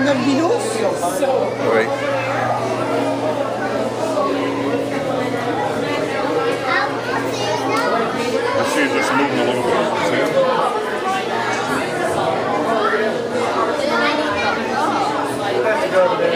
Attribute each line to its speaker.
Speaker 1: 9 kilos. Oui.
Speaker 2: She's just moving a little bit.